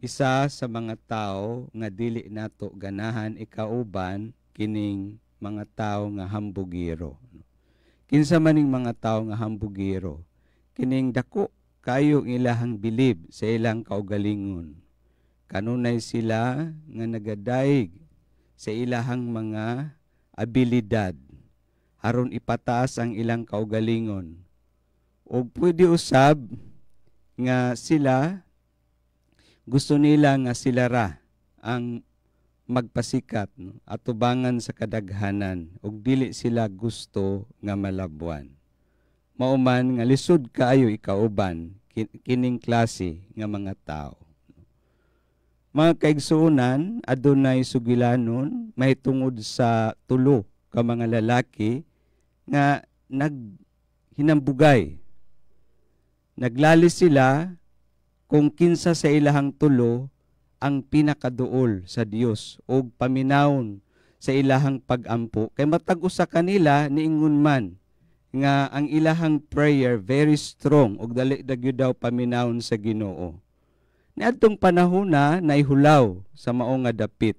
isa sa mga tao nga dili nato ganahan ikauban kining mga tao nga hambugiro. Kinsa maning mga tao nga hambugiro, kining dako kayo ilahang bilib sa ilang kaugalingon. Kanunay sila nga nagadaig sa ilahang mga abilidad aron ipataas ang ilang kaugalingon. O pwede usab nga sila gusto nila nga sila ra ang magpasikat no, at tubangan sa kadaghanan ug dili sila gusto nga malabuan. Mauman nga lisod kaayo ikauban kining klase nga mga tao. Mga kaigsuunan, adunay sugilanon mahitungod sa tulo ka mga lalaki nga naghinambugay. Naglali sila kung kinsa sa ilahang tulo ang pinakaduol sa Dios o paminawon sa ilahang pagampo kay matag usa kanila niingon man nga ang ilahang prayer very strong og dali dagyud daw paminawon sa Ginoo. Niadtong panahon na naihulaw sa mao nga dapit.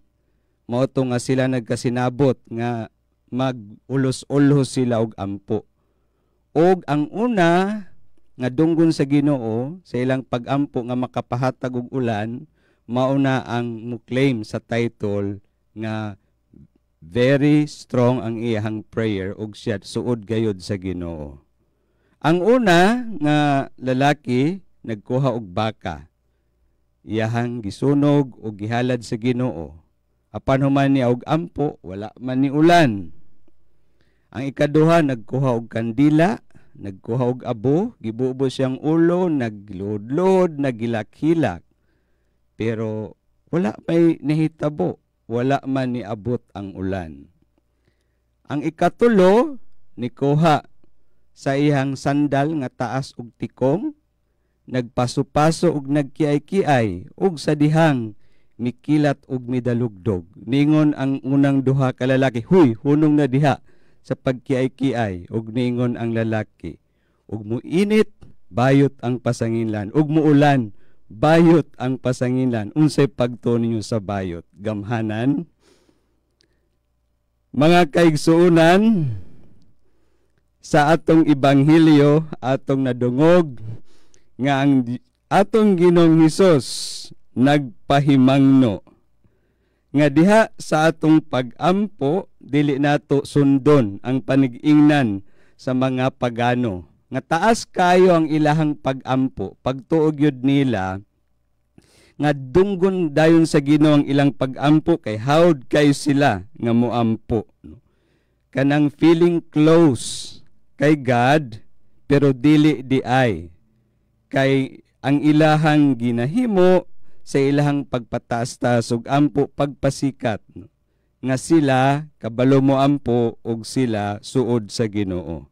Mao nga sila nagkasinabot nga mag-ulos-ulos sila og ampo. Og ang una nga dunggon sa Ginoo sa ilang pagampo nga makapahatag og ulan mauna ang mo-claim sa title nga very strong ang iyang prayer ug siya suod gayud sa Ginoo. Ang una nga lalaki nagkuha og baka. Iyahang gisunog og gihalad sa Ginoo. Apan human niya og ampo, wala man ni ulan. Ang ikaduha nagkuha og kandila nagkuha og abo, gibubo siyang ulo, naglod-lod, nagilak-hilak. Pero wala may nahitabo, wala man ni abot ang ulan. Ang ikatulo, nikuha sa iyang sandal nga taas ug tikong, nagpaso-paso ug nagkiay-kiay ug sa dihang mikilat ug midalugdog. Ningon ang unang duha ka lalaki, "Huy, hunong na diha." Sa pagkiay-kiay ug ningon ang lalaki ug muinit bayot ang pasanginlan. Ug muulan bayot ang pasanginlan. Unsay pagtuo ninyo sa bayot? Gamhanan? Mga kaigsuunan sa atong ibanghilyo atong nadungog nga ang atong Ginoong Hesus nagpahimangno nga diha sa atong pagampo dili nato sundon ang panigingnan sa mga pagano. Nga taas kayo ang ilahang pagampo pagtuog yud nila. Nga dunggon dayon sa Ginoo ang ilang pagampo kay hawd kay sila nga moampo. Kanang feeling close kay God pero dili di ay. Kay ang ilahang ginahimo sa ilahang pagpataas-taas ug ampo pagpasikat nga sila kabalo mo ampo ug sila suod sa Ginoo.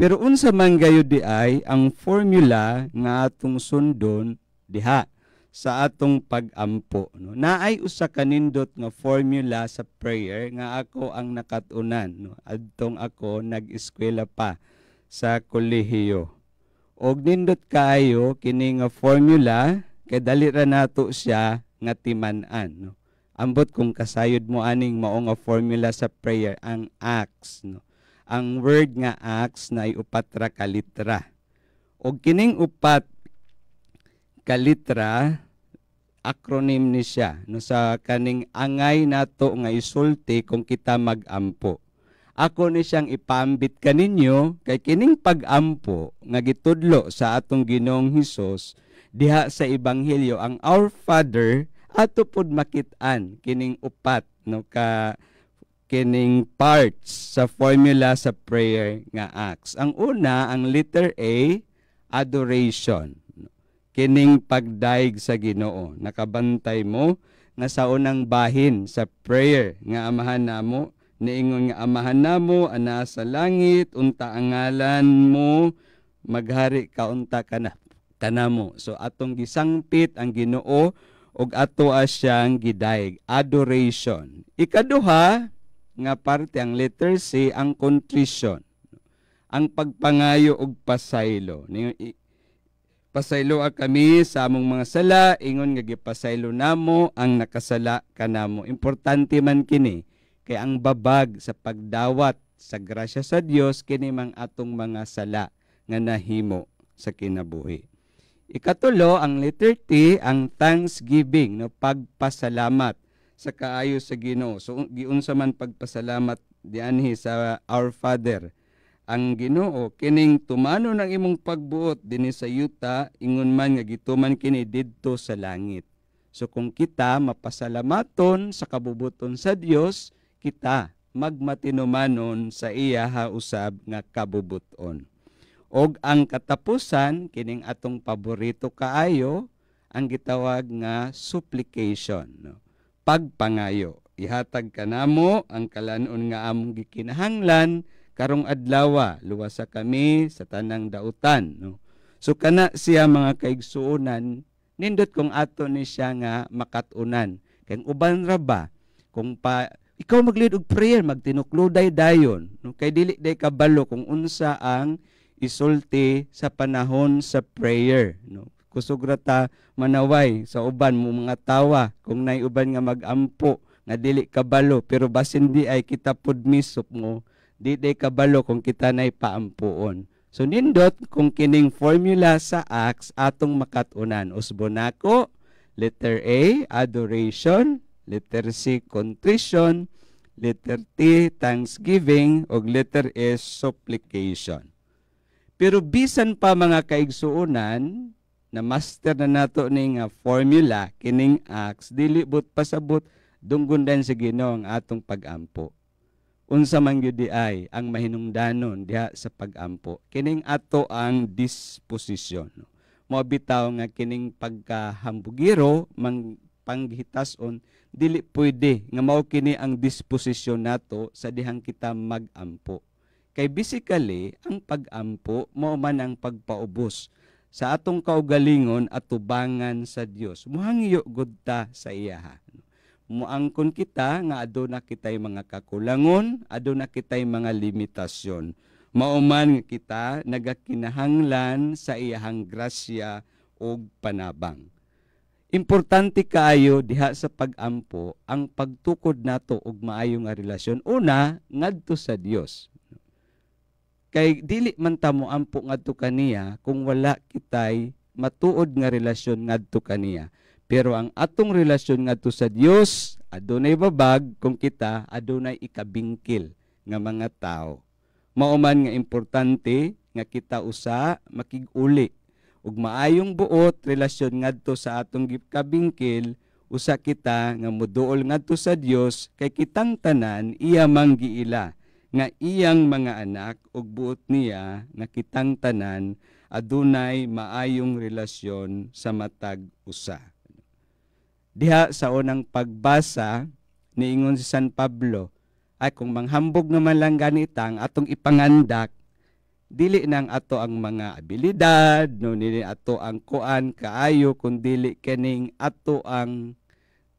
Pero unsa man gayud di ay ang formula nga atong sundon diha sa atong pagampo no? Naay usa kanindot nga formula sa prayer nga ako ang nakatunan no? Adtong ako nag-eskwela pa sa kolehiyo. Og nindot kaayo kini nga formula kay dali ra nato siya nga timan-an no? Ambot kung kasayod mo aning mao nga formula sa prayer ang acts no? Ang word nga acts na upat ra ka litra. Og kining upat ka litra acronym ni siya no? Sa kaning angay nato nga isulti kung kita magampo. Ako ni siyang ipambit kaninyo kay kining pagampo nga gitudlo sa atong Ginoong Hesus diha sa ebanghelyo ang Our Father ato pod makit-an kining upat no ka kining parts sa formula sa prayer nga acts. Ang una, ang letter A, adoration. Kining pagdaig sa Ginoo. Nakabantay mo nga sa unang bahin sa prayer nga amahan namo niingon nga amahan namo ana sa langit unta ang ngalan mo maghari ka unta ka na kanamo. So atong gisangpit ang Ginoo ug ato siyang gidayeg adoration. Ikaduha nga parte ang letter C ang contrition. Ang pagpangayo og pasaylo. Pasaylo kami sa among mga sala, ingon nga gipasaylo namo ang nakasala kanamo. Importante man kini kay ang babag sa pagdawat sa grasya sa Dios kini mang atong mga sala nga nahimo sa kinabuhi. Ikatulo, ang letter T, ang thanksgiving, no, pagpasalamat sa kaayo sa Ginoo. So giunsa man pagpasalamat dianhi sa Our Father ang Ginoo kining tumano ng imong pagbuot dinhi sa yuta ingon man nga gituman kini didto sa langit. So kung kita mapasalamaton sa kabubuton sa Dios, kita magmatinumanon sa iya usab nga kabubuton. Og ang katapusan kining atong paborito kaayo ang gitawag nga supplication, no? pagpangayo. Ihatag kanamo ang kalanon nga among gikinahanglan karong adlaw luwasa kami sa tanang dautan no so kana siya mga kaigsuonan nindot kung ato ni siya nga makatunan kay uban ra ba kung pa ikaw maglid og prayer magtinukluday dayon no kay dili day kabalo kung unsa ang isulti sa panahon sa prayer no kusog ta manaway sa uban mo mga tawa kung nay uban nga magampo nga dili kabalo pero basin di ay kita pud misop mo di day kabalo kung kita na'y paampuon. So nindot kung kining formula sa acts atong makatunan. Usbonako, letter A, adoration, letter C, contrition, letter T, thanksgiving, o letter S, supplication. Pero bisan pa mga kaigsuunan, na master na nato ning formula kining acts dili but pasabot dunggundan sa Ginoo ang atong pagampo. Unsa man gyud ay ang mahinungdanon diha sa pagampo. Kining ato ang disposisyon. Mo bitaw nga kining pagkahambugiro mang panghitason dili pwede nga mao kini ang disposisyon nato sa dihang kita magampo kay basically ang pagampo mao man ang pagpaubos sa atong kaugalingon at tubangan sa Dios muhangyo gud ta sa iyaha muangkon kita nga aduna kitay mga kakulangon, aduna kitay mga limitasyon. Mauman kita nagakinahanglan sa iyahang grasya o panabang. Importante kaayo diha sa pagampo ang pagtukod nato og maayo nga relasyon. Una, ngadto sa Dios. Kay dili man ta mo ampo ngadto kaniya kung wala kitay matuod nga relasyon ngadto kaniya. Pero ang atong relasyon ngadto sa Dios adunay babag kung kita adunay ikabingkil nga mga tao. Mauman nga importante nga kita usa makiguli ug maayong buot relasyon ngadto sa atong kabingkil usa kita nga muduol ngadto sa Dios kay kitang tanan iya manggiila nga iyang mga anak ug buot niya nga kitang tanan adunay maayong relasyon sa matag usa. Diha sa unang pagbasa, niingon si San Pablo, ay kung manghambog naman lang ganita ang atong ipangandak, dili nang ato ang mga abilidad, no nili ato ang kuan kaayo kung dili kening ato ang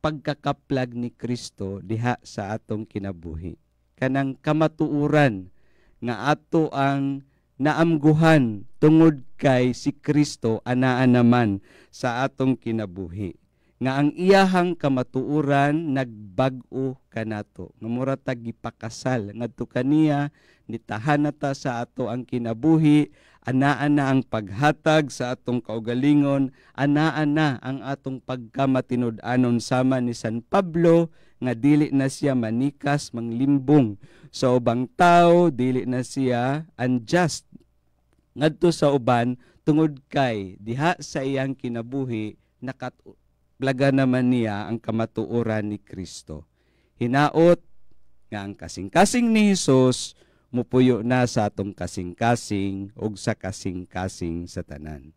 pagkakaplag ni Kristo diha sa atong kinabuhi. Kanang kamatuuran nga ato ang naamguhan tungod kay si Kristo anaa naman sa atong kinabuhi nga ang iyahang kamatuuran nagbag-o kanato nga mura gipakasal. Ngadto kaniya nitahan ta sa ato ang kinabuhi. Anaan na ang paghatag sa atong kaugalingon. Anaan na ang atong pagkamatinud-anon sama ni San Pablo nga dili na siya manikas manglimbong. Sa ubang tao dili na siya unjust. Ngadto sa uban tungod kay diha sa iyang kinabuhi nakat plaga naman niya ang kamatuoran ni Kristo. Hinaot nga ang kasing-kasing ni Hesus mupuyo na sa atong kasing-kasing ug sa kasing-kasing sa tanan.